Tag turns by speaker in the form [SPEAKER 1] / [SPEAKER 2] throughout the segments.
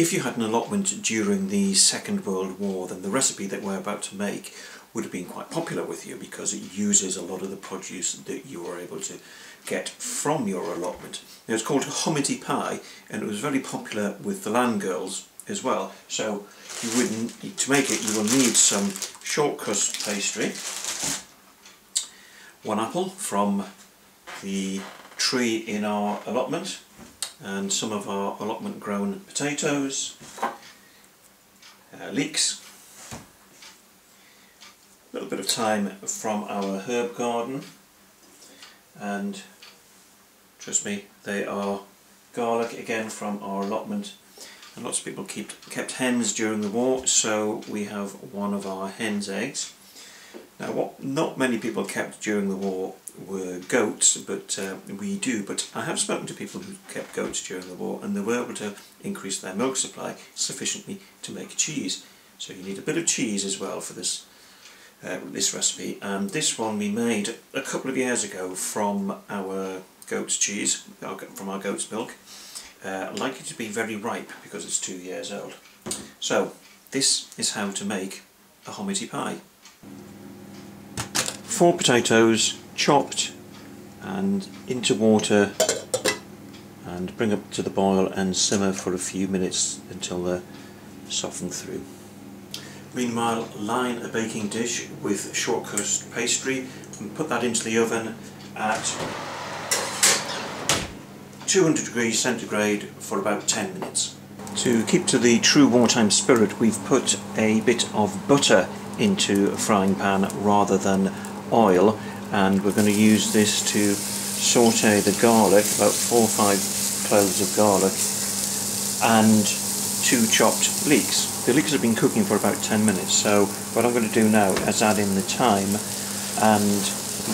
[SPEAKER 1] If you had an allotment during the Second World War then the recipe that we're about to make would have been quite popular with you because it uses a lot of the produce that you were able to get from your allotment. Now it's called Homity Pie and it was very popular with the land girls as well. So you wouldn't to make it you will need some short crust pastry, one apple from the tree in our allotment and some of our allotment grown potatoes, uh, leeks, a little bit of thyme from our herb garden and trust me they are garlic again from our allotment. And lots of people keep, kept hens during the war so we have one of our hen's eggs now what not many people kept during the war were goats but uh, we do but I have spoken to people who kept goats during the war and they were able to increase their milk supply sufficiently to make cheese so you need a bit of cheese as well for this uh, this recipe and this one we made a couple of years ago from our goat's cheese, from our goat's milk uh, likely to be very ripe because it's two years old. So this is how to make a Homity pie. Four potatoes chopped and into water and bring up to the boil and simmer for a few minutes until they're softened through. Meanwhile, line a baking dish with short crust pastry and put that into the oven at 200 degrees centigrade for about 10 minutes. To keep to the true wartime spirit, we've put a bit of butter into a frying pan rather than oil and we're going to use this to saute the garlic, about 4 or 5 cloves of garlic and two chopped leeks. The leeks have been cooking for about 10 minutes, so what I'm going to do now is add in the thyme and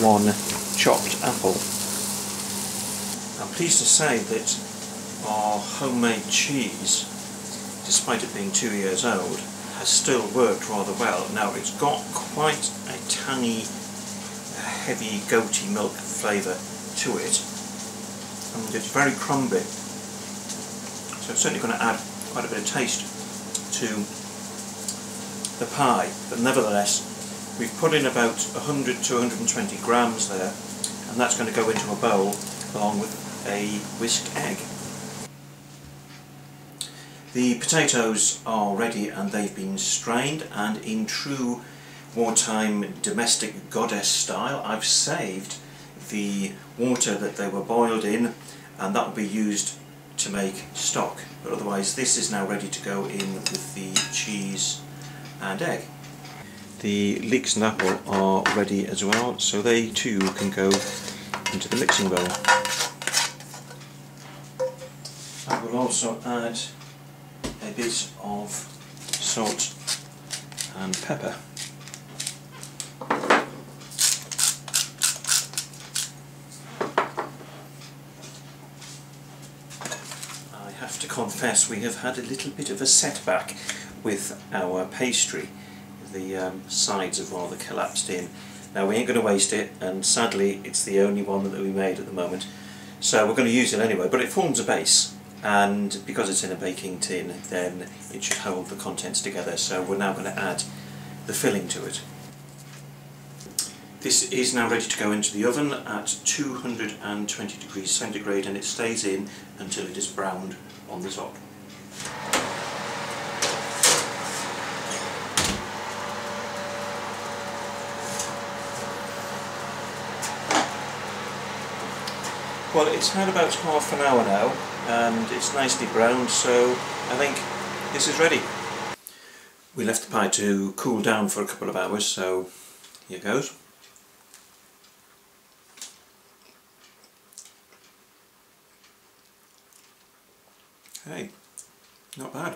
[SPEAKER 1] one chopped apple. I'm pleased to say that our homemade cheese, despite it being two years old, has still worked rather well. Now it's got quite a tangy, heavy goaty milk flavour to it, and it's very crumbly. So it's certainly going to add quite a bit of taste to the pie but nevertheless we've put in about 100 to 120 grams there and that's going to go into a bowl along with a whisked egg. The potatoes are ready and they've been strained and in true wartime domestic goddess style I've saved the water that they were boiled in and that will be used to make stock but otherwise this is now ready to go in with the cheese and egg. The leeks and apple are ready as well so they too can go into the mixing bowl. I will also add a bit of salt and pepper. have to confess we have had a little bit of a setback with our pastry. The um, sides have rather collapsed in. Now we ain't going to waste it and sadly it's the only one that we made at the moment. So we're going to use it anyway, but it forms a base and because it's in a baking tin then it should hold the contents together. So we're now going to add the filling to it. This is now ready to go into the oven at 220 degrees centigrade and it stays in until it is browned on the top. Well, it's had about half an hour now and it's nicely browned so I think this is ready. We left the pie to cool down for a couple of hours so here goes. Hey, not bad.